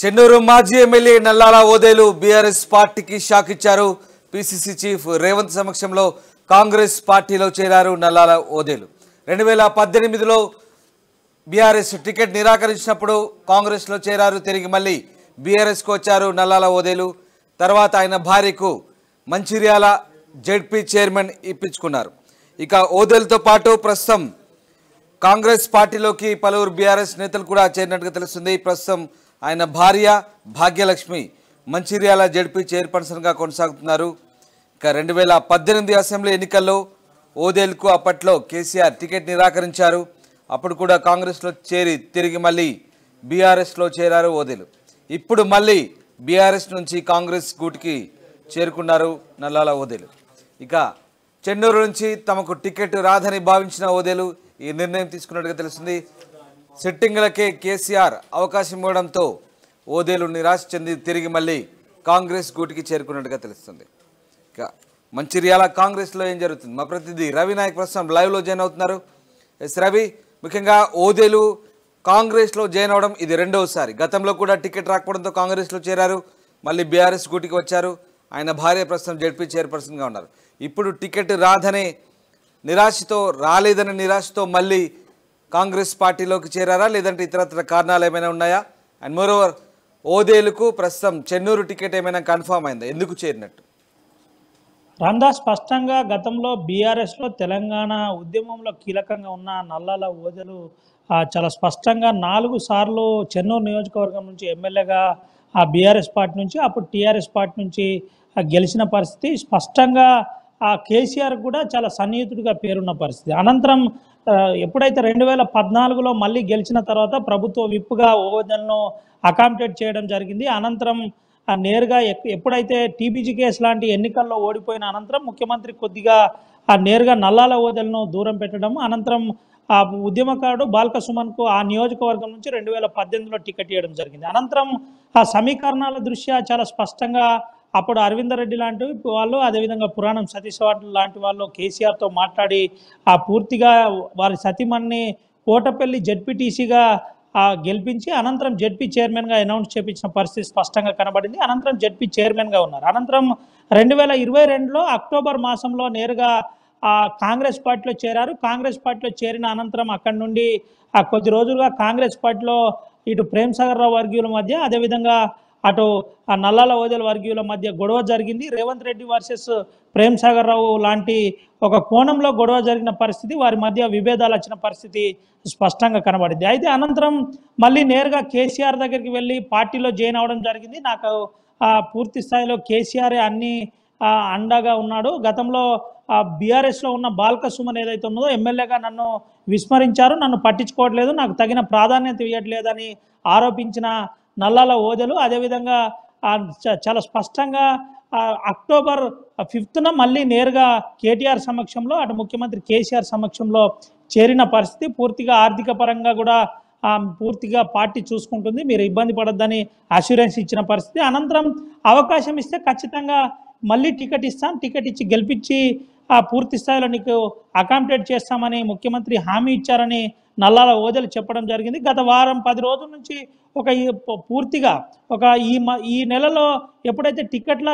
చెన్నూరు మాజీ MLA Nallala Odelu BRS పార్టీకి shock ఇచ్చారు. పిసిసి చీఫ్ రేవంత్ సమక్షంలో కాంగ్రెస్ పార్టీలో చేరారు నల్లాల ఓదేలు. రెండు వేల పద్దెనిమిదిలో బీఆర్ఎస్ టికెట్ నిరాకరించినప్పుడు కాంగ్రెస్లో చేరారు తిరిగి మళ్ళీ బీఆర్ఎస్కు వచ్చారు నల్లాల ఓదేలు. తర్వాత ఆయన భార్యకు మంచిర్యాల జెడ్పీ చైర్మన్ ఇప్పించుకున్నారు. ఇక ఓదేలుతో పాటు ప్రస్తుతం కాంగ్రెస్ పార్టీలోకి పలువురు బీఆర్ఎస్ నేతలు కూడా చేరినట్టుగా తెలుస్తుంది. ప్రస్తుతం ఆయన భార్య భాగ్యలక్ష్మి మంచిర్యాల జడ్పీ చైర్పర్సన్గా కొనసాగుతున్నారు. ఇక రెండు వేల పద్దెనిమిది అసెంబ్లీ ఎన్నికల్లో ఓదేల్కు అప్పట్లో కేసీఆర్ టికెట్ నిరాకరించారు. అప్పుడు కూడా కాంగ్రెస్లో చేరి తిరిగి మళ్ళీ బీఆర్ఎస్లో చేరారు ఓదేలు. ఇప్పుడు మళ్ళీ బీఆర్ఎస్ నుంచి కాంగ్రెస్ గూటికి చేరుకున్నారు నల్లాల ఓదేలు. ఇక చెన్నూరు నుంచి తమకు టికెట్ రాదని భావించిన ఓదేలు ఈ నిర్ణయం తీసుకున్నట్టుగా తెలిసింది సిట్టింగ్లకే కేసీఆర్ అవకాశం ఇవ్వడంతో ఓదేలు నిరాశ చెంది తిరిగి మళ్ళీ కాంగ్రెస్ గూటికి చేరుకున్నట్టుగా తెలుస్తుంది. ఇక మంచిర్యాల కాంగ్రెస్లో ఏం జరుగుతుంది? మా ప్రతినిధి రవి నాయక్ ప్రస్తుతం లైవ్లో జాయిన్ అవుతున్నారు. ఎస్ రవి ముఖ్యంగా ఓదేలు కాంగ్రెస్లో జాయిన్ అవడం ఇది రెండవసారి గతంలో కూడా టికెట్ రాకపోవడంతో కాంగ్రెస్లో చేరారు. మళ్ళీ బీఆర్ఎస్ గూటికి వచ్చారు. ఆయన భార్య ప్రస్తుతం జడ్పీ చైర్పర్సన్గా ఉన్నారు. ఇప్పుడు టికెట్ రాదనే నిరాశతో రాలేదనే నిరాశతో మళ్ళీ కాంగ్రెస్ పార్టీలోకి చేరారా లేదంటే ఇతరత్ర కారణాలు ఏమైనా ఉన్నాయా? అండ్ మోరోవర్ ఓదేలుకు ప్రస్తుతం చెన్నూరు టికెట్ ఏమైనా కన్ఫామ్ అయిందా? ఎందుకు చేరినట్టు? రాందా స్పష్టంగా గతంలో బీఆర్ఎస్లో తెలంగాణ ఉద్యమంలో కీలకంగా ఉన్న నల్లాల ఓదెలు చాలా స్పష్టంగా నాలుగు సార్లు చెన్నూరు నియోజకవర్గం నుంచి ఎమ్మెల్యేగా ఆ బీఆర్ఎస్ పార్టీ నుంచి అప్పుడు టీఆర్ఎస్ పార్టీ నుంచి ఆ, గెలిచిన పరిస్థితి స్పష్టంగా ఆ కేసీఆర్ కూడా చాలా సన్నిహితుడిగా పేరున్న పరిస్థితి. అనంతరం ఎప్పుడైతే రెండు వేల పద్నాలుగులో మళ్ళీ గెలిచిన తర్వాత ప్రభుత్వ విప్పుగా ఓదెలను అకామిడేట్ చేయడం జరిగింది. అనంతరం ఆ నేరుగా ఎప్పుడైతే టీబీజీ కేసు లాంటి ఎన్నికల్లో ఓడిపోయిన అనంతరం ముఖ్యమంత్రి కొద్దిగా ఆ నేరుగా నల్లాల ఓదెలను దూరం పెట్టడం. అనంతరం ఆ ఉద్యమకారుడు బాల్క సుమన్కు ఆ నియోజకవర్గం నుంచి రెండు వేల పద్దెనిమిదిలో టికెట్ ఇవ్వడం జరిగింది. అనంతరం ఆ సమీకరణాల దృష్ట్యా చాలా స్పష్టంగా అప్పుడు అరవిందరెడ్డి లాంటి వాళ్ళు అదేవిధంగా పురాణం సతీష్ వాటి లాంటి వాళ్ళు కేసీఆర్తో మాట్లాడి ఆ పూర్తిగా వారి సతీమణ్ణి కోటపల్లి జడ్పీటీసీగా గెలిపించి అనంతరం జెడ్పీ చైర్మన్గా అనౌన్స్ చేపించిన పరిస్థితి స్పష్టంగా కనబడింది. అనంతరం జెడ్పీ చైర్మన్గా ఉన్నారు. అనంతరం రెండు వేల ఇరవై రెండులో అక్టోబర్ మాసంలో నేరుగా ఆ కాంగ్రెస్ పార్టీలో చేరారు. కాంగ్రెస్ పార్టీలో చేరిన అనంతరం అక్కడి నుండి ఆ కొద్ది రోజులుగా కాంగ్రెస్ పార్టీలో ఇటు ప్రేమ్ సాగర్ రావు వర్గీయుల మధ్య అదేవిధంగా అటు ఆ నల్లాల ఓదెల వర్గీయుల మధ్య గొడవ జరిగింది. రేవంత్ రెడ్డి వర్సెస్ ప్రేమ్ సాగర్ రావు లాంటి ఒక కోణంలో గొడవ జరిగిన పరిస్థితి వారి మధ్య విభేదాలు వచ్చిన పరిస్థితి స్పష్టంగా కనబడింది. అయితే అనంతరం మళ్ళీ నేరుగా కేసీఆర్ దగ్గరికి వెళ్ళి పార్టీలో జాయిన్ అవ్వడం జరిగింది. నాకు పూర్తి స్థాయిలో కేసీఆర్ అన్ని అండగా ఉన్నాడు. గతంలో బీఆర్ఎస్లో ఉన్న బాల్క సుమన్ ఏదైతే ఉన్నదో ఎమ్మెల్యేగా నన్ను విస్మరించారు. నన్ను పట్టించుకోవట్లేదు. నాకు తగిన ప్రాధాన్యత ఇవ్వట్లేదని ఆరోపించిన నల్లాల ఓదెలు అదేవిధంగా చ- చాలా స్పష్టంగా అక్టోబర్ ఫిఫ్త్న మళ్ళీ నేరుగా కేటీఆర్ సమక్షంలో అటు ముఖ్యమంత్రి కేసీఆర్ సమక్షంలో చేరిన పరిస్థితి పూర్తిగా ఆర్థిక పరంగా కూడా పూర్తిగా పార్టీ చూసుకుంటుంది. మీరు ఇబ్బంది పడొద్దని అష్యూరెన్స్ ఇచ్చిన పరిస్థితి. అనంతరం అవకాశం ఇస్తే ఖచ్చితంగా మళ్ళీ టికెట్ ఇస్తాం. టికెట్ ఇచ్చి గెలిపించి ఆ పూర్తి స్థాయిలో నీకు అకామిడేట్ చేస్తామని ముఖ్యమంత్రి హామీ ఇచ్చారని నల్లాల ఓదెలు చెప్పడం జరిగింది. గత వారం పది రోజుల నుంచి ఒక పూర్తిగా ఒక ఈ మ- ఈ నెలలో ఎప్పుడైతే టికెట్ల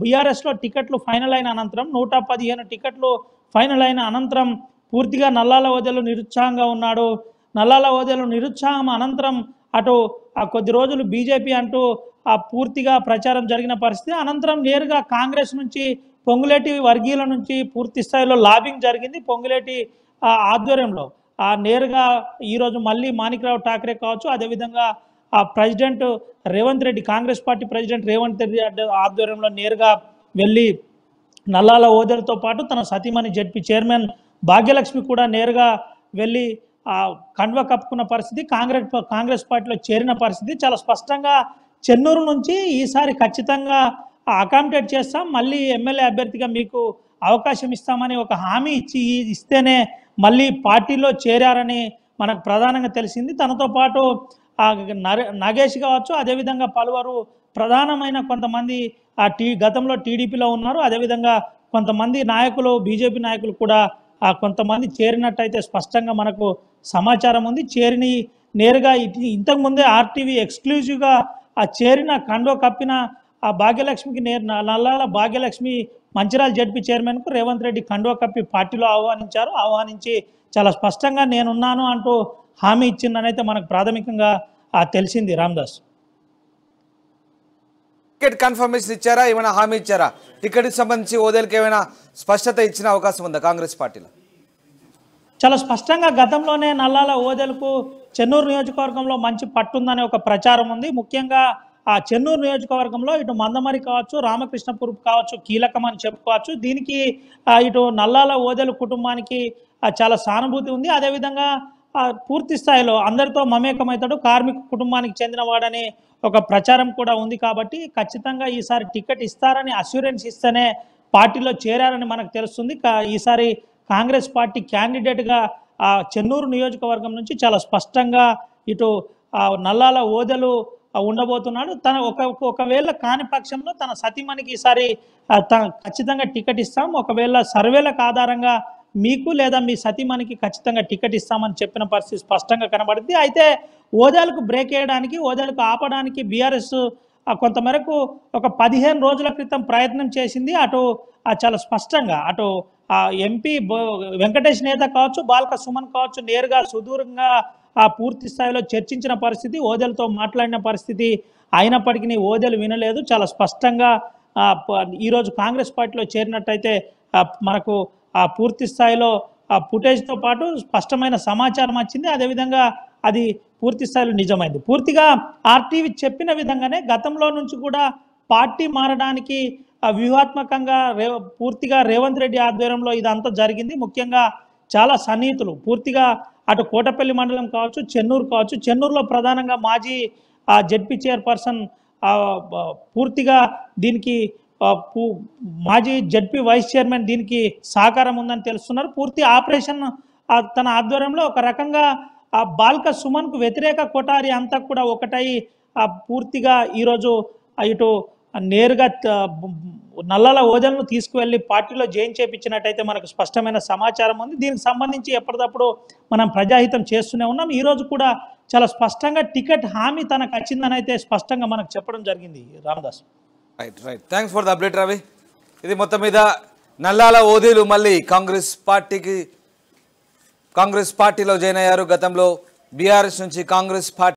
బీఆర్ఎస్లో టికెట్లు ఫైనల్ అయిన అనంతరం నూట పదిహేను టికెట్లు ఫైనల్ అయిన అనంతరం పూర్తిగా నల్లాల ఓదెలు నిరుత్సాహంగా ఉన్నాడు. నల్లాల ఓదెలు నిరుత్సాహం అనంతరం అటు ఆ కొద్ది రోజులు బీజేపీ అంటూ ఆ పూర్తిగా ప్రచారం జరిగిన పరిస్థితి. అనంతరం నేరుగా కాంగ్రెస్ నుంచి పొంగులేటి వర్గీయుల నుంచి పూర్తి స్థాయిలో లాబింగ్ జరిగింది పొంగులేటి ఆ, ఆధ్వర్యంలో. ఆ నేరుగా ఈరోజు మళ్ళీ మాణిక్రావు ఠాకరే కావచ్చు అదేవిధంగా ఆ president Revanth Reddy Congress party president Revanth Reddy ఆధ్వర్యంలో నేరుగా వెళ్ళి నల్లాల ఓదెలతో పాటు తన సతీమణి జడ్పీ చైర్మన్ భాగ్యలక్ష్మి కూడా నేరుగా వెళ్ళి ఆ కండువ కప్పుకున్న పరిస్థితి. కాంగ్రెస్ కాంగ్రెస్ పార్టీలో చేరిన పరిస్థితి. చాలా స్పష్టంగా చెన్నూరు నుంచి ఈసారి ఖచ్చితంగా అకామిడేట్ చేస్తాం. మళ్ళీ ఎమ్మెల్యే అభ్యర్థిగా మీకు అవకాశం ఇస్తామని ఒక హామీ ఇచ్చి ఇస్తేనే మళ్ళీ పార్టీలో చేరారని మనకు ప్రధానంగా తెలిసింది. తనతో పాటు నరే- నాగేష్ కావచ్చు అదేవిధంగా పలువురు ప్రధానమైన కొంతమంది ఆ టీ గతంలో టీడీపీలో ఉన్నారు. అదేవిధంగా కొంతమంది నాయకులు బీజేపీ నాయకులు కూడా ఆ కొంతమంది చేరినట్టయితే స్పష్టంగా మనకు సమాచారం ఉంది. చేరిని నేరుగా ఇంతకుముందే ఆర్టీవీ ఎక్స్క్లూజివ్గా ఆ చేరిన కండో కప్పిన ఆ భాగ్యలక్ష్మికి నేర్ నల్లాల భాగ్యలక్ష్మి మంచిరాల జడ్పీ చైర్మన్కు రేవంత్ రెడ్డి కండువా కప్పి పార్టీలో ఆహ్వానించారు. ఆహ్వానించి చాలా స్పష్టంగా నేనున్నాను అంటూ హామీ ఇచ్చిందనైతే మనకు ప్రాథమికంగా తెలిసింది రామ్దాస్. టికెట్ కన్ఫర్మేషన్ ఇచ్చారా? ఏమైనా హామీ ఇచ్చారా? టికెట్కి సంబంధించి ఓదేలకు ఏమైనా స్పష్టత ఇచ్చిన అవకాశం ఉందా కాంగ్రెస్ పార్టీలో? చాలా స్పష్టంగా గతంలోనే నల్లాల ఓదెలకు చెన్నూరు నియోజకవర్గంలో మంచి పట్టుందనే ఒక ప్రచారం ఉంది. ముఖ్యంగా ఆ చెన్నూరు నియోజకవర్గంలో ఇటు మందమరి కావచ్చు రామకృష్ణపురం కావచ్చు కీలకం అని చెప్పుకోవచ్చు. దీనికి ఇటు నల్లాల ఓదెలు కుటుంబానికి చాలా సానుభూతి ఉంది. అదేవిధంగా పూర్తి స్థాయిలో అందరితో మమేకమవుతాడు. కార్మిక కుటుంబానికి చెందినవాడని ఒక ప్రచారం కూడా ఉంది కాబట్టి ఖచ్చితంగా ఈసారి టికెట్ ఇస్తారని అస్యూరెన్స్ ఇస్తేనే పార్టీలో చేరారని మనకు తెలుస్తుంది. ఈసారి కాంగ్రెస్ పార్టీ క్యాండిడేట్గా ఆ చెన్నూరు నియోజకవర్గం నుంచి చాలా స్పష్టంగా ఇటు నల్లాల ఓదెలు ఉండబోతున్నాడు. తన ఒక ఒకవేళ కాని పక్షంలో తన సతీమణికి ఈసారి ఖచ్చితంగా టికెట్ ఇస్తాం. ఒకవేళ సర్వేలకు ఆధారంగా మీకు లేదా మీ సతీమణికి ఖచ్చితంగా టికెట్ ఇస్తామని చెప్పిన పరిస్థితి స్పష్టంగా కనబడుతుంది అయితే ఓదాలకు బ్రేక్ వేయడానికి ఓదాలకు ఆపడానికి బీఆర్ఎస్ కొంతమేరకు ఒక పదిహేను రోజుల క్రితం ప్రయత్నం చేసింది. అటు చాలా స్పష్టంగా అటు ఎంపీ వెంకటేష్ నేత కావచ్చు బాల్క సుమన్ కావచ్చు నేరుగా సుదూరంగా ఆ పూర్తి స్థాయిలో చర్చించిన పరిస్థితి ఓదెలతో మాట్లాడిన పరిస్థితి అయినప్పటికీ ఓదెలు వినలేదు. చాలా స్పష్టంగా ఈరోజు కాంగ్రెస్ పార్టీలో చేరినట్టయితే మనకు ఆ పూర్తి స్థాయిలో ఆ ఫుటేజ్తో పాటు స్పష్టమైన సమాచారం వచ్చింది. అదేవిధంగా అది పూర్తి స్థాయిలో నిజమైంది. పూర్తిగా ఆర్టీవీ చెప్పిన విధంగానే గతంలో నుంచి కూడా పార్టీ మారడానికి వ్యూహాత్మకంగా రే పూర్తిగా రేవంత్ రెడ్డి ఆధ్వర్యంలో ఇదంతా జరిగింది. ముఖ్యంగా చాలా సన్నిహితులు. పూర్తిగా అటు కోటపల్లి మండలం కావచ్చు చెన్నూరు కావచ్చు చెన్నూరులో ప్రధానంగా మాజీ ఆ చైర్పర్సన్ పూర్తిగా దీనికి మాజీ జడ్పీ వైస్ చైర్మన్ దీనికి సహకారం ఉందని తెలుస్తున్నారు. పూర్తి ఆపరేషన్ తన ఆధ్వర్యంలో ఒక రకంగా ఆ బాల్క సుమన్కు వ్యతిరేక కొటారి అంతా కూడా ఒకటై ఆ, పూర్తిగా ఈరోజు ఇటు నేరుగా నల్లల ఓదలను తీసుకువెళ్ళి పార్టీలో జాయిన్ చేపించినట్టయితే మనకు స్పష్టమైన సమాచారం ఉంది. దీనికి సంబంధించి ఎప్పటికప్పుడు మనం ప్రజాహితం చేస్తూనే ఉన్నాం. ఈరోజు కూడా చాలా స్పష్టంగా టికెట్ హామీ తనకు వచ్చిందని అయితే స్పష్టంగా మనకు చెప్పడం జరిగింది Ramadas. Right right thanks for the update Ravi ఇది మొత్తం మీద నల్లాల ఓదీలు మళ్ళీ కాంగ్రెస్ పార్టీకి కాంగ్రెస్ పార్టీలో జాయిన్ అయ్యారు. గతంలో బీఆర్ఎస్ నుంచి కాంగ్రెస్ పార్టీ